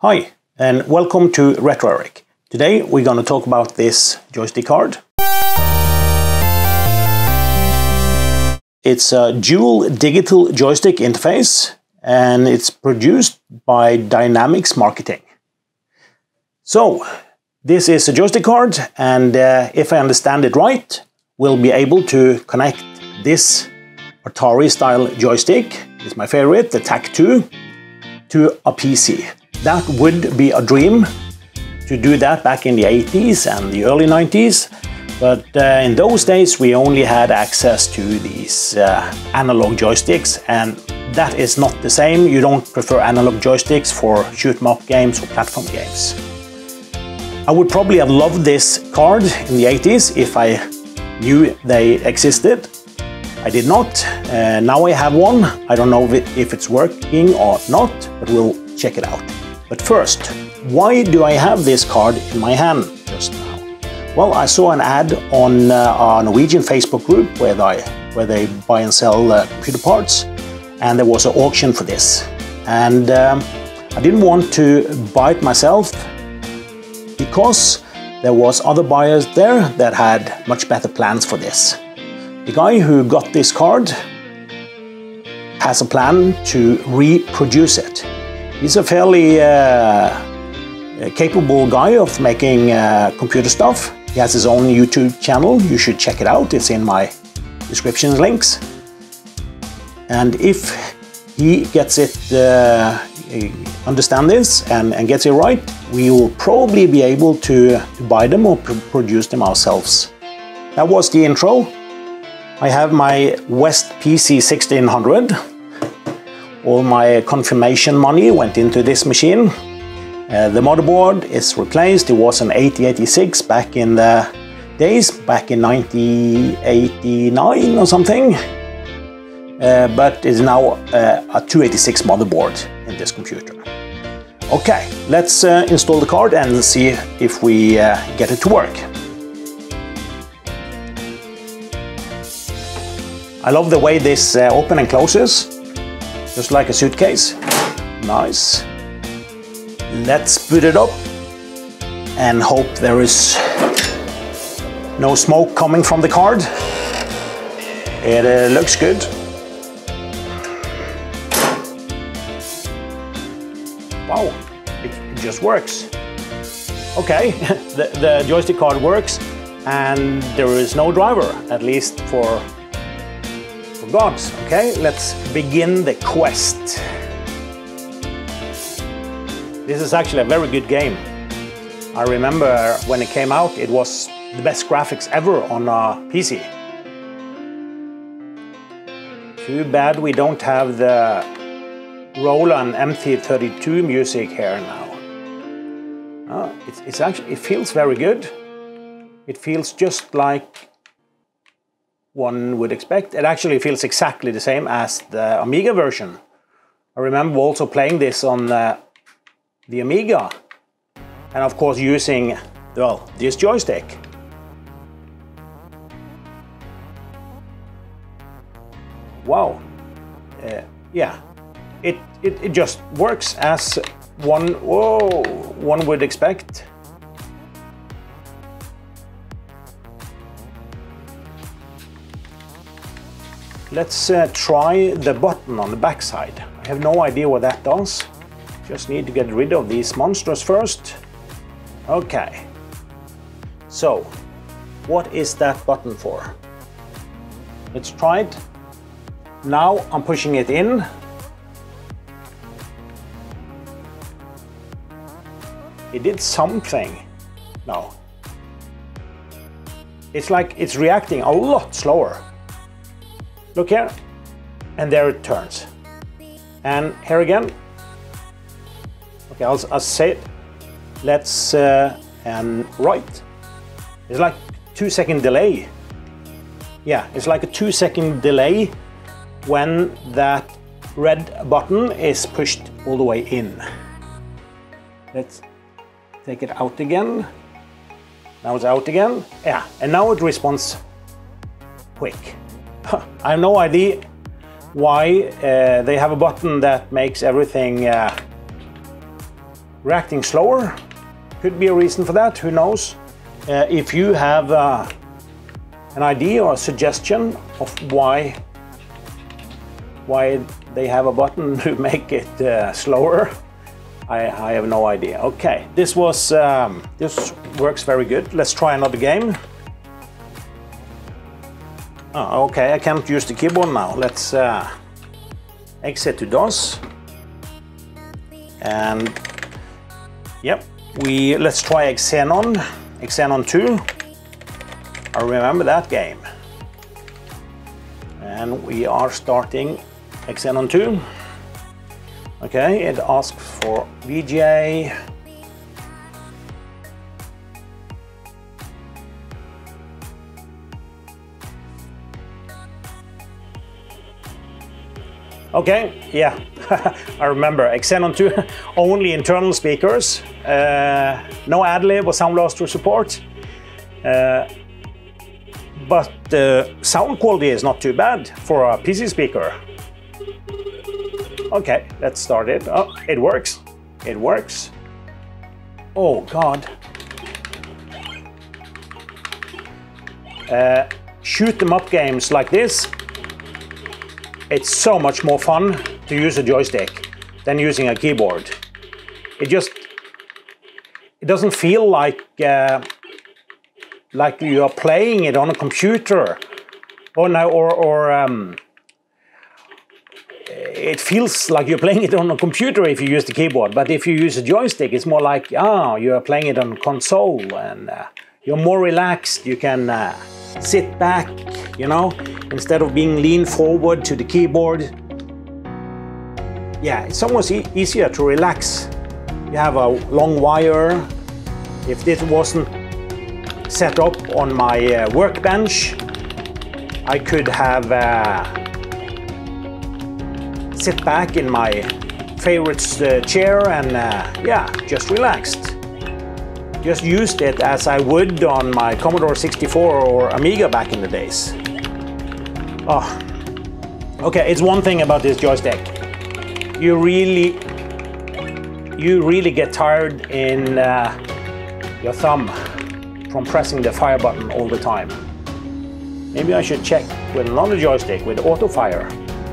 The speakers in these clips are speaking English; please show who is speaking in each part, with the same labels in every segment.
Speaker 1: Hi, and welcome to Retro Erik. Today we're going to talk about this joystick card. It's a dual digital joystick interface and it's produced by Dynamics Marketing. So, this is a joystick card and uh, if I understand it right, we'll be able to connect this Atari style joystick, it's my favorite, the TAC2, to a PC. That would be a dream to do that back in the 80s and the early 90s, but uh, in those days we only had access to these uh, analog joysticks and that is not the same. You don't prefer analog joysticks for shoot 'em up games or platform games. I would probably have loved this card in the 80s if I knew they existed. I did not. Uh, now I have one. I don't know if it's working or not, but we'll check it out. But first, why do I have this card in my hand just now? Well, I saw an ad on uh, a Norwegian Facebook group where they, where they buy and sell uh, computer parts, and there was an auction for this. And um, I didn't want to buy it myself because there was other buyers there that had much better plans for this. The guy who got this card has a plan to reproduce it. He's a fairly uh, capable guy of making uh, computer stuff. He has his own YouTube channel. You should check it out. It's in my description links. And if he gets it, uh, understand this and, and, gets it right, we will probably be able to, to buy them or pr produce them ourselves. That was the intro. I have my West PC 1600 all my confirmation money went into this machine. Uh, the motherboard is replaced. It was an 8086 back in the days, back in 1989 or something. Uh, but it's now uh, a 286 motherboard in this computer. Okay, let's uh, install the card and see if we uh, get it to work. I love the way this uh, open and closes just like a suitcase. Nice. Let's put it up and hope there is no smoke coming from the card. It uh, looks good. Wow, it, just works. Okay, the, the joystick card works and there is no driver, at least for gods. Okay, let's begin the quest. This is actually a very good game. I remember when it came out, it was the best graphics ever on a PC. Too bad we don't have the Roland MT32 music here now. Uh, it's, it's actually, it feels very good. It feels just like one would expect. It actually feels exactly the same as the Amiga version. I remember also playing this on uh, the Amiga and of course using, well, this joystick. Wow. Uh, yeah, it, it, it just works as one, whoa, one would expect. Let's uh, try the button on the backside. I have no idea what that does. Just need to get rid of these monsters first. Okay. So, what is that button for? Let's try it. Now I'm pushing it in. It did something. No. It's like it's reacting a lot slower. Look here, and there it turns. And here again. Okay, I'll, I'll say it. Let's, uh, and right. It's like two second delay. Yeah, it's like a two second delay when that red button is pushed all the way in. Let's take it out again. Now it's out again. Yeah, and now it responds quick. I have no idea why uh, they have a button that makes everything uh, reacting slower. Could be a reason for that, who knows. Uh, if you have uh, an idea or a suggestion of why why they have a button to make it uh, slower, I, I, have no idea. Okay, this was um, this works very good. Let's try another game. Oh, okay, I can't use the keyboard now. Let's uh, exit to DOS. And yep, we let's try Xenon, Xenon 2. I remember that game. And we are starting Xenon 2. Okay, it asks for VGA. Okay, yeah, I remember. Xenon 2, only internal speakers, uh, no AdLib or Sound Blaster support. Uh, but the sound quality is not too bad for a PC speaker. Okay, let's start it. Oh, it works. It works. Oh, God. Uh, shoot them up games like this, it's so much more fun to use a joystick than using a keyboard. It just, it doesn't feel like, uh, like you are playing it on a computer or, no, or, or um, it feels like you're playing it on a computer if you use the keyboard, but if you use a joystick, it's more like, ah, you're playing it on console and uh, you're more relaxed. You can uh, sit back, you know, instead of being leaned forward to the keyboard. Yeah, it's almost e easier to relax. You have a long wire. If this wasn't set up on my uh, workbench, I could have uh, sit back in my favorite uh, chair and uh, yeah, just relaxed. Just used it as I would on my Commodore 64 or Amiga back in the days. Oh, okay, it's one thing about this joystick. You really, you really get tired in uh, your thumb from pressing the fire button all the time. Maybe I should check with another joystick with auto fire.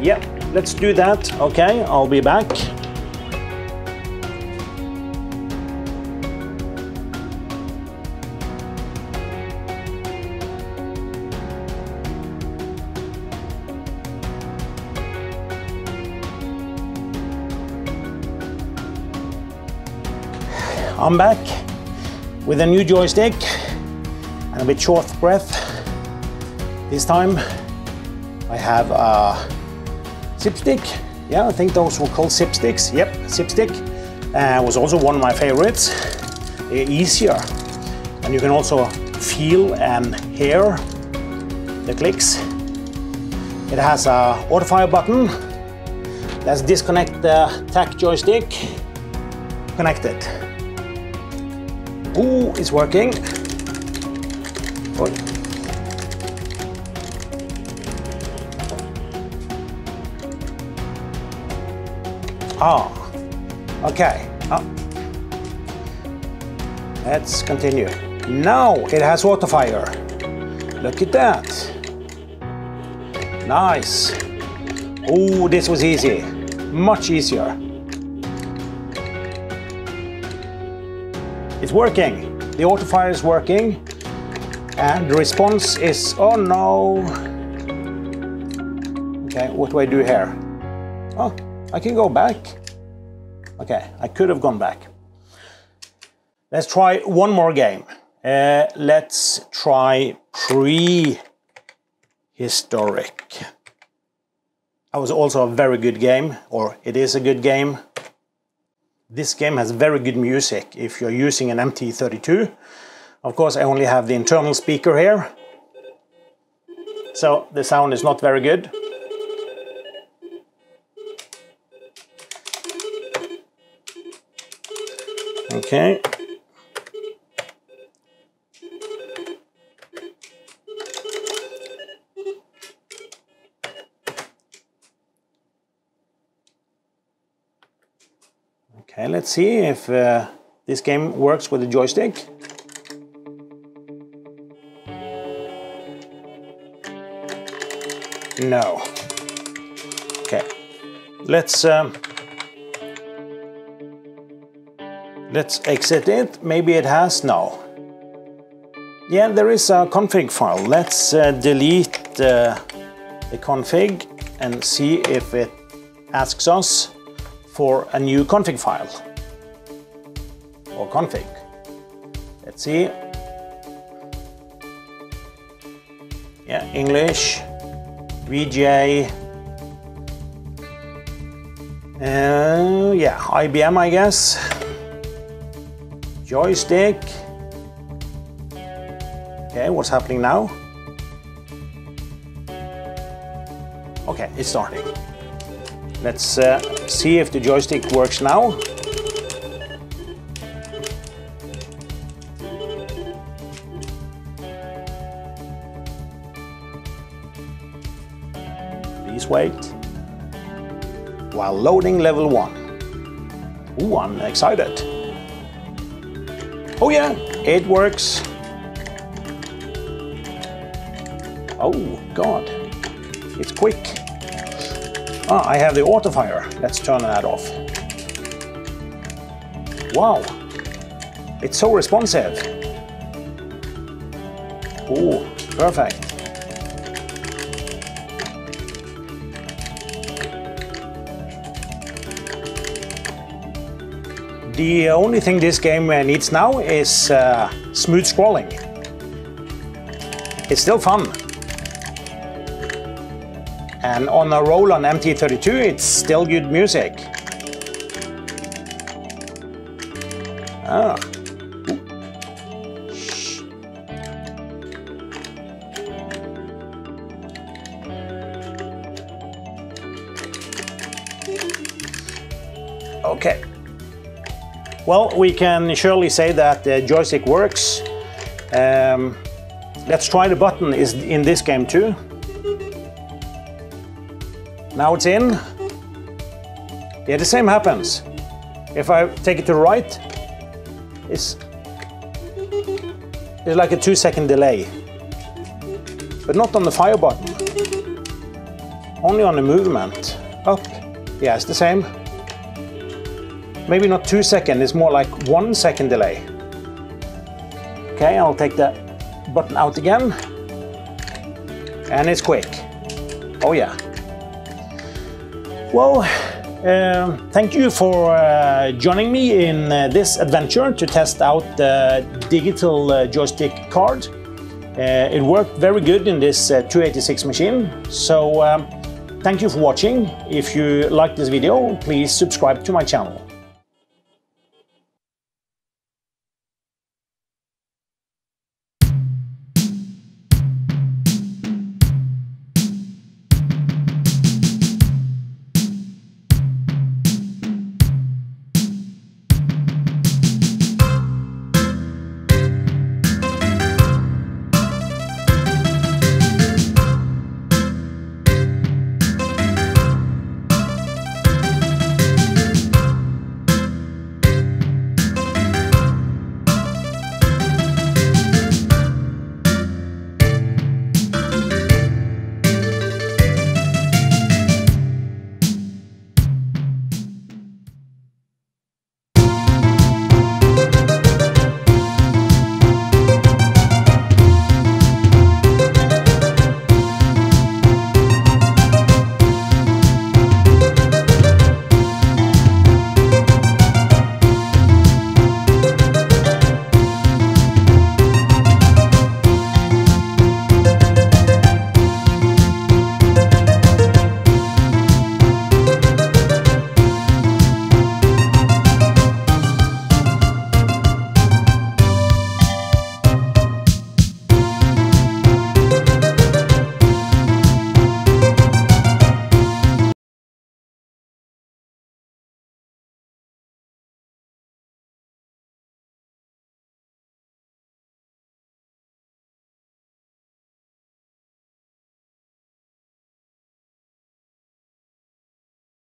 Speaker 1: Yep, let's do that. Okay, I'll be back. I'm back with a new joystick and a bit short breath. This time I have a ZipStick, yeah, I think those were called ZipSticks. Yep, ZipStick uh, was also one of my favorites. They're easier, and you can also feel and hear the clicks. It has a auto fire button. Let's disconnect the tack joystick. Connect it. Ooh, it's working. Oh. Ah, okay. Oh. Let's continue. Now it has auto fire. Look at that. Nice. Oh, this was easy. Much easier. It's working. The auto fire is working. And the response is, oh no. Okay, what do I do here? Oh, I can go back. Okay, I could have gone back. Let's try one more game. Uh, let's try Prehistorik. That was also a very good game, or it is a good game. This game has very good music if you're using an MT32. Of course, I only have the internal speaker here, so the sound is not very good. Okay. Let's see if uh, this game works with the joystick. No. Okay, let's um, let's exit it. Maybe it has no. Yeah, there is a config file. Let's uh, delete uh, the config and see if it asks us for a new config file or config. Let's see. Yeah, English, VGA, uh, yeah, IBM, I guess. Joystick. Okay, what's happening now? Okay, it's starting. Let's uh, see if the joystick works now. Please wait. While loading level 1. Ooh, I'm excited. Oh yeah, it works. Oh god, it's quick. Ah, I have the auto fire. Let's turn that off. Wow, it's so responsive. Oh, perfect. The only thing this game needs now is uh, smooth scrolling. It's still fun. And on a Roland MT32, it's still good music. Ah. Okay. Well, we can surely say that the joystick works. Um, let's try the button is in this game too. Now it's in. Yeah, the same happens. If I take it to the right, it's, it's like a two second delay. But not on the fire button. Only on the movement. Up. Yeah, it's the same. Maybe not two second, it's more like one second delay. Okay, I'll take the button out again. And it's quick. Oh yeah. Well, uh, thank you for uh, joining me in uh, this adventure to test out the digital uh, joystick card. Uh, it worked very good in this uh, 286 machine. So um, thank you for watching. If you like this video, please subscribe to my channel.